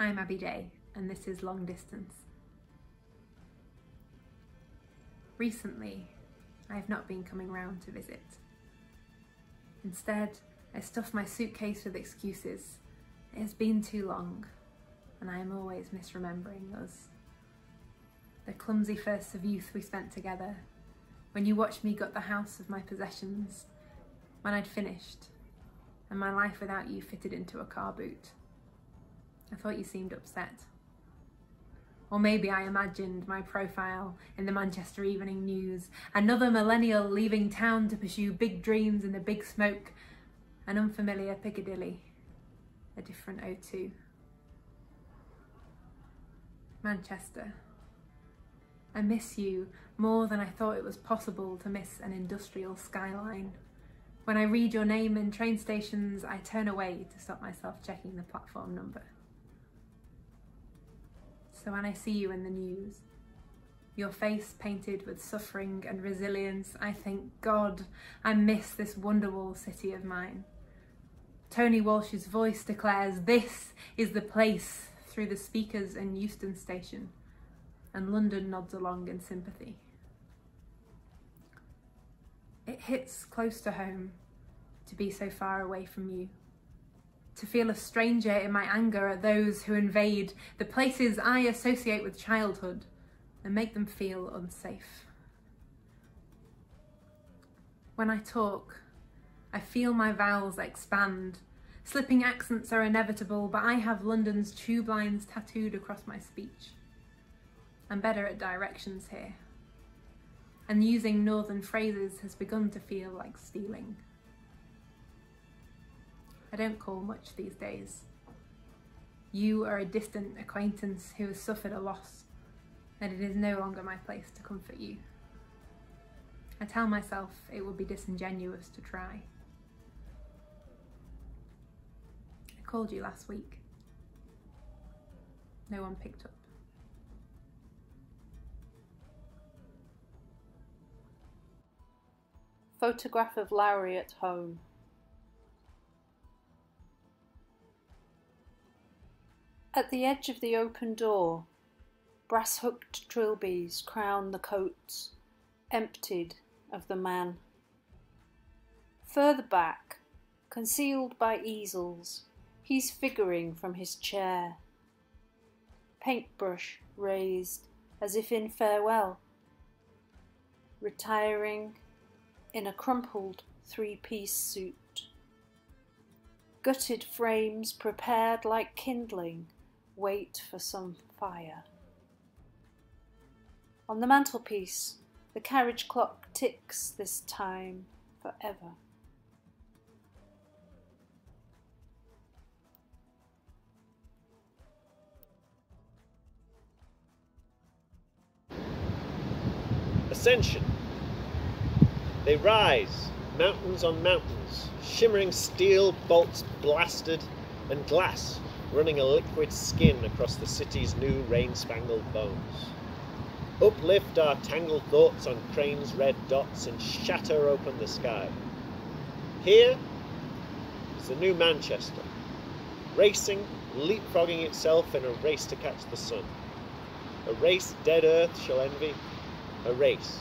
I'm Abbie Day, and this is Long Distance. Recently, I have not been coming round to visit. Instead, I stuff my suitcase with excuses. It has been too long, and I am always misremembering us. The clumsy firsts of youth we spent together, when you watched me gut the house of my possessions, when I'd finished, and my life without you fitted into a car boot. I thought you seemed upset. Or maybe I imagined my profile in the Manchester Evening News, another millennial leaving town to pursue big dreams in the big smoke, an unfamiliar Piccadilly, a different O2. Manchester. I miss you more than I thought it was possible to miss an industrial skyline. When I read your name in train stations, I turn away to stop myself checking the platform number. So when I see you in the news, your face painted with suffering and resilience, I think, God, I miss this Wonderwall city of mine. Tony Walsh's voice declares, This is the place through the speakers in Euston Station, and London nods along in sympathy. It hits close to home to be so far away from you to feel a stranger in my anger at those who invade the places I associate with childhood and make them feel unsafe. When I talk, I feel my vowels expand. Slipping accents are inevitable, but I have London's tube lines tattooed across my speech. I'm better at directions here. And using northern phrases has begun to feel like stealing. I don't call much these days. You are a distant acquaintance who has suffered a loss, and it is no longer my place to comfort you. I tell myself it would be disingenuous to try. I called you last week. No one picked up. Photograph of Lowry at home. At the edge of the open door, brass hooked trilbies crown the coats, emptied of the man. Further back, concealed by easels, he's figuring from his chair. Paintbrush raised as if in farewell. Retiring in a crumpled three piece suit. Gutted frames prepared like kindling wait for some fire. On the mantelpiece, the carriage clock ticks this time forever. Ascension. They rise, mountains on mountains, shimmering steel bolts blasted, and glass running a liquid skin across the city's new rain-spangled bones. Uplift our tangled thoughts on cranes' red dots and shatter open the sky. Here is the new Manchester, racing, leapfrogging itself in a race to catch the sun. A race dead earth shall envy, a race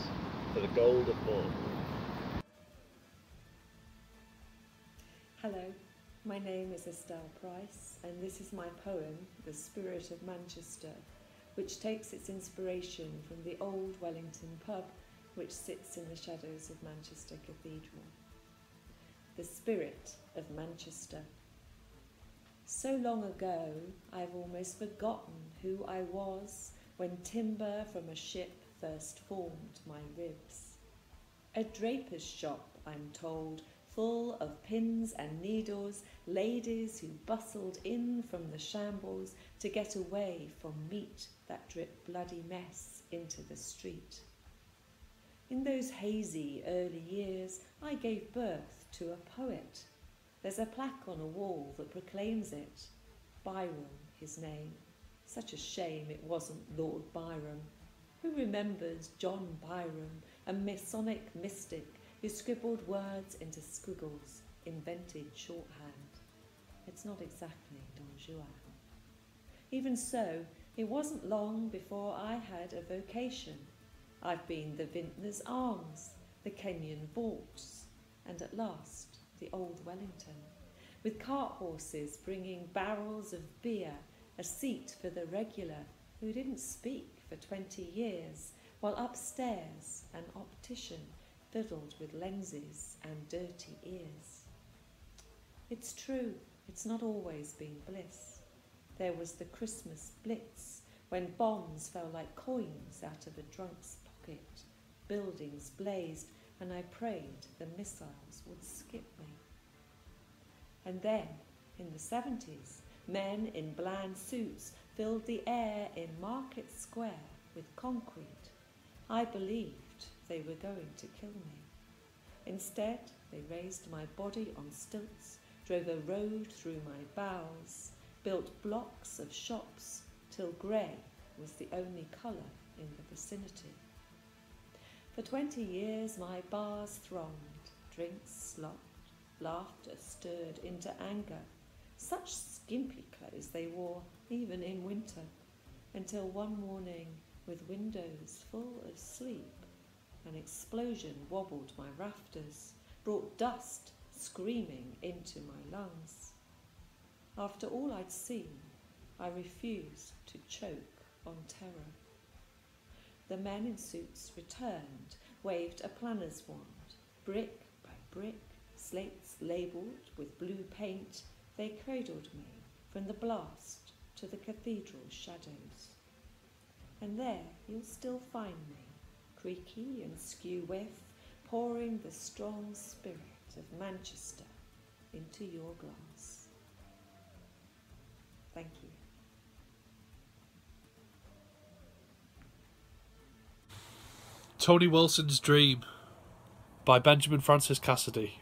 for the gold of morn. My name is Estelle Price, and this is my poem, The Spirit of Manchester, which takes its inspiration from the old Wellington pub, which sits in the shadows of Manchester Cathedral. The Spirit of Manchester. So long ago, I've almost forgotten who I was when timber from a ship first formed my ribs. A draper's shop, I'm told, full of pins and needles, ladies who bustled in from the shambles to get away from meat that dripped bloody mess into the street. In those hazy early years, I gave birth to a poet. There's a plaque on a wall that proclaims it. Byrom, his name. Such a shame it wasn't Lord Byron. Who remembers John Byrom, a Masonic mystic who scribbled words into squiggles, invented shorthand. It's not exactly Don Juan. Even so, it wasn't long before I had a vocation. I've been the Vintners Arms, the Kenyon Vaults, and at last the Old Wellington, with cart horses bringing barrels of beer, a seat for the regular who didn't speak for twenty years, while upstairs an optician fiddled with lenses and dirty ears. It's true, it's not always been bliss. There was the Christmas blitz, when bombs fell like coins out of a drunk's pocket, buildings blazed, and I prayed the missiles would skip me. And then, in the 70s, men in bland suits filled the air in Market Square with concrete. I believed they were going to kill me. Instead, they raised my body on stilts, drove a road through my bowels, built blocks of shops till grey was the only colour in the vicinity. For twenty years my bars thronged, drinks slopped, laughter stirred into anger. Such skimpy clothes they wore, even in winter, until one morning, with windows full of sleep, an explosion wobbled my rafters, brought dust screaming into my lungs. After all I'd seen, I refused to choke on terror. The men in suits returned, waved a planner's wand. Brick by brick, slates labelled with blue paint, they cradled me from the blast to the cathedral shadows. And there you'll still find me, creaky and skew with, pouring the strong spirit of Manchester into your glass. Thank you. Tony Wilson's Dream by Benjamin Francis Cassidy.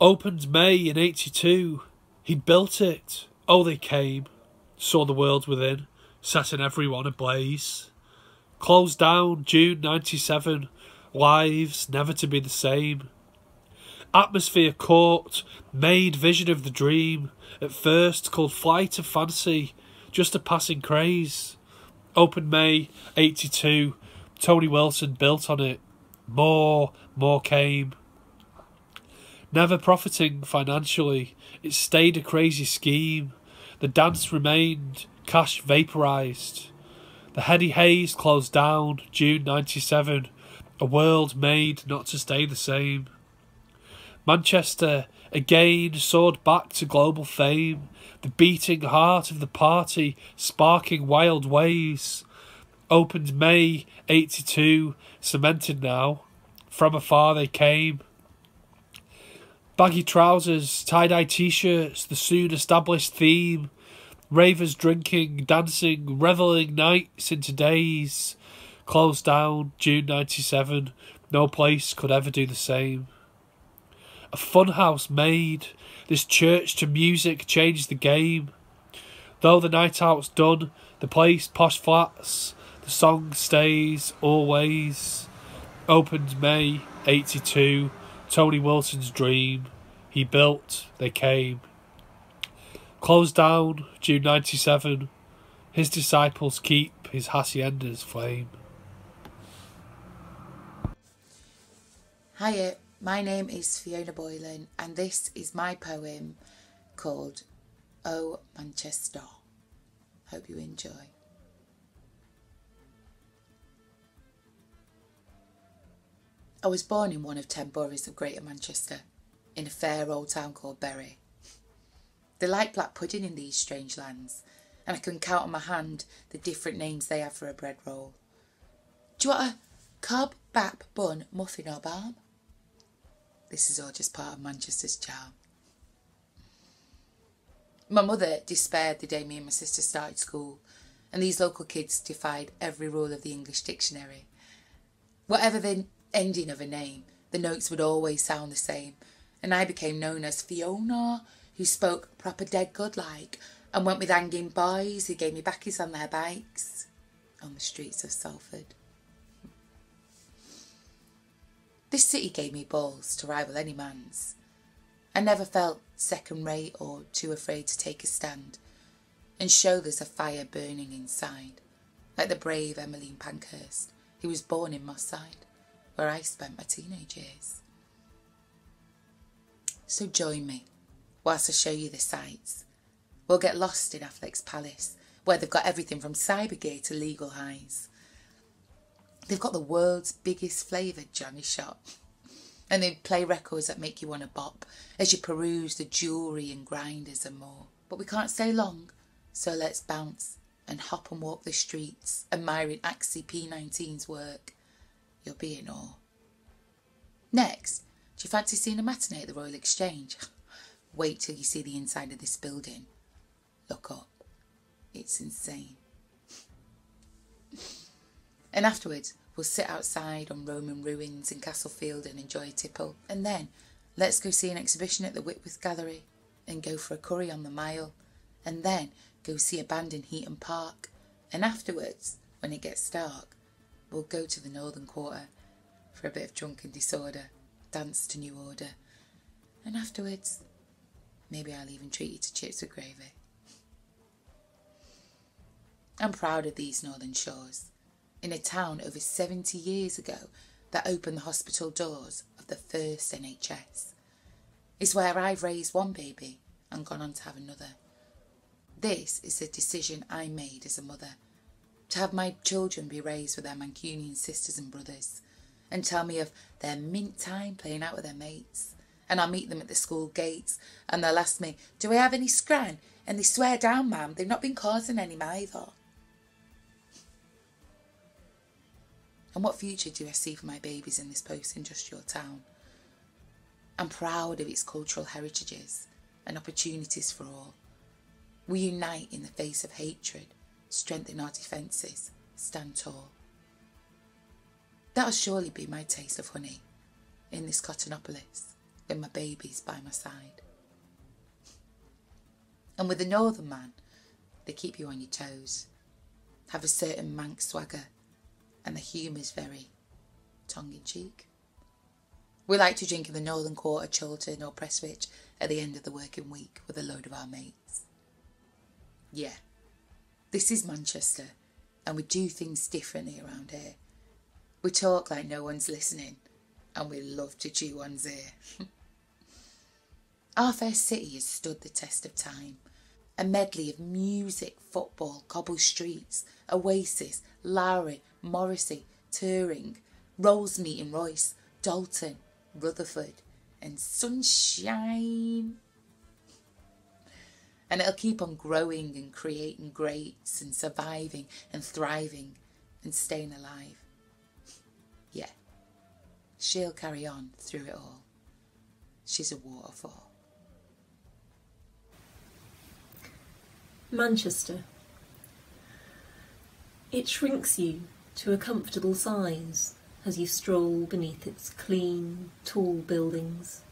Opened May in 82. He built it. Oh, they came, saw the world within, setting everyone ablaze. Closed down June 97. Lives never to be the same. Atmosphere caught, made vision of the dream. At first called Flight of Fancy, just a passing craze. Open May 82. Tony Wilson built on it. More, more came. Never profiting financially, it stayed a crazy scheme. The dance remained, cash vaporized. The heady haze closed down, June 97. A world made not to stay the same. Manchester again soared back to global fame, the beating heart of the party sparking wild ways. Opened May 82, cemented now. From afar they came. Baggy trousers, tie dye t shirts, the soon established theme. Ravers drinking, dancing, revelling nights into days. Closed down, June 97. No place could ever do the same. A funhouse made. This church to music changed the game. Though the night out's done, the place posh flats, the song stays always. Opened May 82. Tony Wilson's dream. He built, they came. Closed down, June 97. His disciples keep his hacienda's flame. Hiya, my name is Fiona Boylan, and this is my poem called Oh Manchester. Hope you enjoy. I was born in one of ten boroughs of Greater Manchester, in a fair old town called Bury. They like black pudding in these strange lands, and I can count on my hand the different names they have for a bread roll. Do you want a cob, bap, bun, muffin or balm? This is all just part of Manchester's charm. My mother despaired the day me and my sister started school, and these local kids defied every rule of the English dictionary. Whatever the ending of a name, the notes would always sound the same, and I became known as Fiona, who spoke proper dead good like, and went with hanging boys who gave me backies on their bikes on the streets of Salford. This city gave me balls to rival any man's. I never felt second rate or too afraid to take a stand. and show there's a fire burning inside, like the brave Emmeline Pankhurst, who was born in Moss Side, where I spent my teenage years. So join me whilst I show you the sights. We'll get lost in Affleck's Palace, where they've got everything from cyber gear to legal highs. They've got the world's biggest flavoured Johnny shop. And they play records that make you want to bop as you peruse the jewellery and grinders and more. But we can't stay long, so let's bounce and hop and walk the streets, admiring Akse P19's work. You'll be in awe. Next, do you fancy seeing a matinee at the Royal Exchange? Wait till you see the inside of this building. Look up. It's insane. and afterwards, we'll sit outside on Roman ruins in Castlefield and enjoy a tipple. And then, let's go see an exhibition at the Whitworth Gallery and go for a curry on the Mile. And then, go see a band in Heaton Park. And afterwards, when it gets dark, we'll go to the Northern Quarter for a bit of drunken disorder, dance to New Order. And afterwards, maybe I'll even treat you to chips with gravy. I'm proud of these northern shores. In a town over 70 years ago that opened the hospital doors of the first NHS. It's where I've raised one baby and gone on to have another. This is a decision I made as a mother to have my children be raised with their Mancunian sisters and brothers and tell me of their mint time playing out with their mates. And I'll meet them at the school gates and they'll ask me, Do we have any scran? And they swear down, ma'am, they've not been causing any either. And what future do I see for my babies in this post industrial town? I'm proud of its cultural heritages and opportunities for all. We unite in the face of hatred, strengthen our defences, stand tall. That'll surely be my taste of honey in this cottonopolis with my babies by my side. And with the northern man, they keep you on your toes, have a certain manx swagger and the humour's very tongue in cheek. We like to drink in the Northern Quarter, Chorlton or Prestwich at the end of the working week with a load of our mates. Yeah, this is Manchester and we do things differently around here. We talk like no one's listening and we love to chew one's ear. our fair city has stood the test of time. A medley of music, football, cobble streets, Oasis, Lowry, Morrissey, Turing, Rosemead and Royce, Dalton, Rutherford, and Sunshine. And it'll keep on growing and creating greats and surviving and thriving and staying alive. Yeah, she'll carry on through it all. She's a waterfall. Manchester. It shrinks you to a comfortable size as you stroll beneath its clean, tall buildings,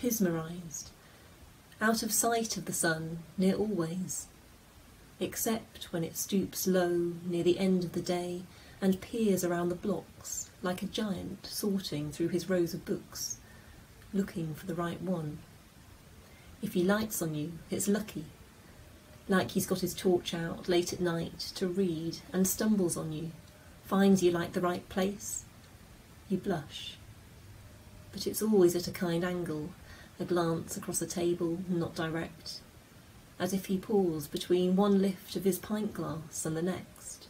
pismarised, out of sight of the sun near always, except when it stoops low near the end of the day and peers around the blocks like a giant sorting through his rows of books, looking for the right one. If he lights on you, it's lucky like he's got his torch out late at night to read and stumbles on you, finds you like the right place. You blush. But it's always at a kind angle, a glance across the table, not direct, as if he paused between one lift of his pint glass and the next.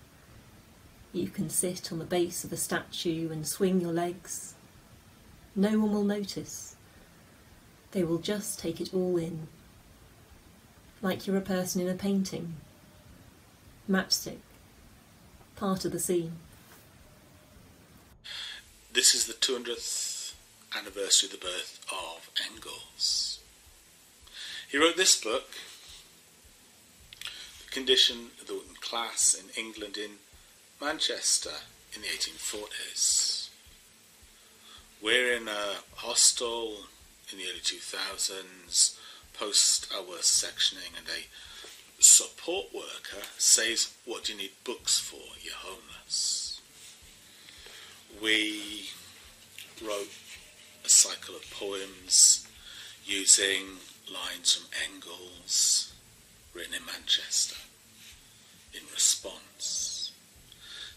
You can sit on the base of a statue and swing your legs. No one will notice. They will just take it all in like you're a person in a painting. Matchstick, part of the scene. This is the 200th anniversary of the birth of Engels. He wrote this book, The Condition of the Working Class in England in Manchester in the 1840s. We're in a hostel in the early 2000s post our sectioning and a support worker says, What do you need books for? You're homeless. We wrote a cycle of poems using lines from Engels, written in Manchester in response.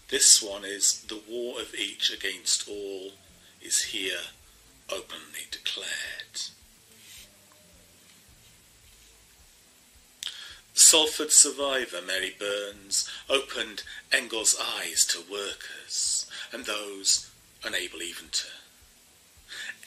This one is The war of each against all is here openly declared. Salford survivor Mary Burns opened Engels' eyes to workers and those unable even to.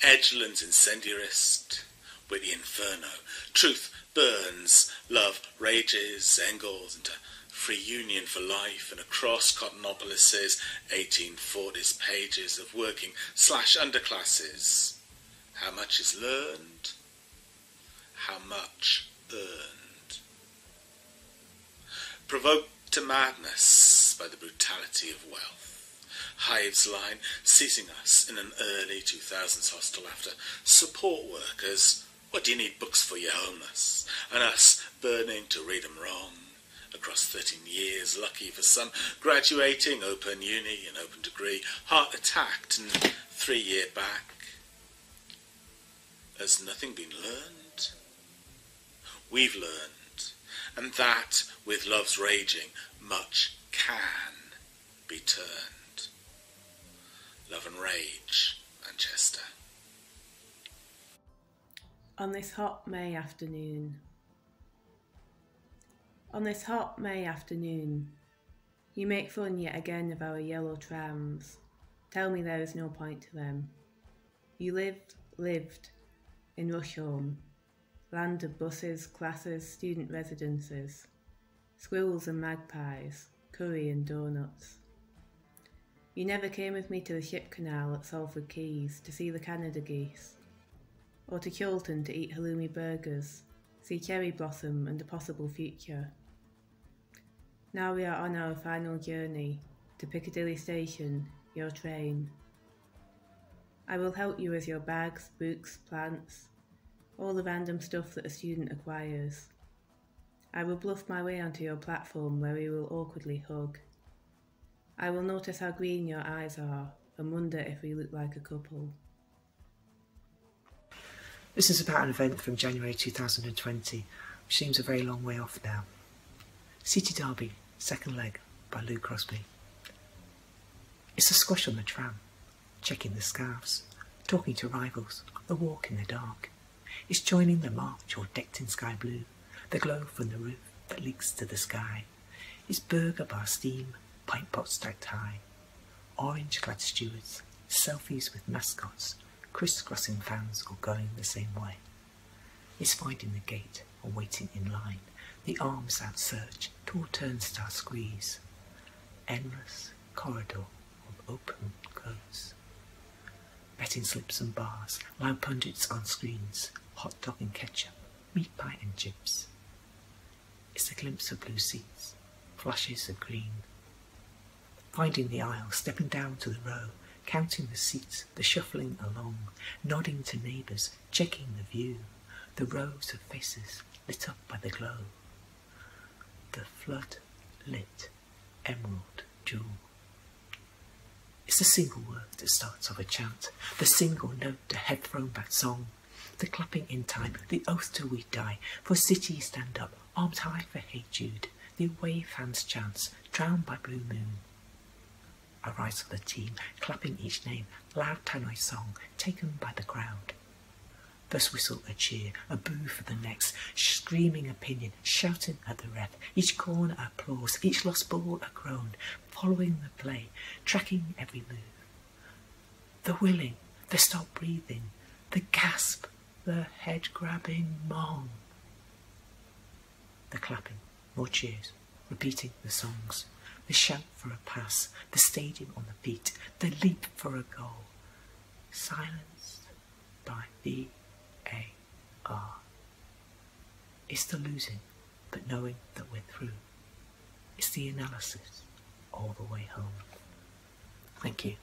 Edgeland's incendiarist with the inferno. Truth burns, love rages, Engels into free union for life and across Cottonopolis's 1840s pages of working slash underclasses. How much is learned? How much earned? Provoked to madness by the brutality of wealth. Hives line seizing us in an early 2000s hostel after support workers. What do you need books for, you homeless? And us burning to read 'em wrong across 13 years, lucky for some, graduating, open uni and open degree, heart attacked and three year back. Has nothing been learned? We've learned, and that with love's raging, much can be turned. Love and Rage, Manchester. On this hot May afternoon, on this hot May afternoon, you make fun yet again of our yellow trams. Tell me there is no point to them. You lived, lived in Rusholme, land of buses, classes, student residences, squirrels and magpies, curry and doughnuts. You never came with me to the ship canal at Salford Quays to see the Canada geese, or to Chorlton to eat halloumi burgers, see cherry blossom and a possible future. Now we are on our final journey to Piccadilly Station, your train. I will help you with your bags, books, plants, all the random stuff that a student acquires. I will bluff my way onto your platform where we will awkwardly hug. I will notice how green your eyes are and wonder if we look like a couple. This is about an event from January 2020, which seems a very long way off now. City Derby, second leg by Lou Crosby. It's a squash on the tram, checking the scarves, talking to rivals, a walk in the dark. It's joining the march all decked in sky blue, the glow from the roof that leaks to the sky. is burger bar steam, pint pot stacked high, orange clad stewards, selfies with mascots, crisscrossing fans all going the same way. is finding the gate or waiting in line, the arms out search, tall turnstile squeeze, endless corridor of open codes. Betting slips and bars, loud pundits on screens, hot dog and ketchup, meat pie and chips. It's a glimpse of blue seats, flashes of green. Finding the aisle, stepping down to the row, counting the seats, the shuffling along, nodding to neighbours, checking the view, the rows of faces lit up by the glow. The flood lit emerald jewel. It's the single word that starts off a chant, the single note, a head thrown back song, the clapping in time, the oath till we die, for city stand up, arms high for Jude, the away fans chants, drowned by blue moon. I rise for the team, clapping each name, loud Tannoy song, taken by the crowd. First whistle a cheer, a boo for the next, screaming opinion, shouting at the ref, each corner applause, each lost ball a groan, following the play, tracking every move. The willing, the stop breathing, the gasp, the head grabbing mong. The clapping, more cheers, repeating the songs, the shout for a pass, the stadium on the beat, the leap for a goal, silenced by the VAR. It's the losing, but knowing that we're through. It's the analysis all the way home. Thank you.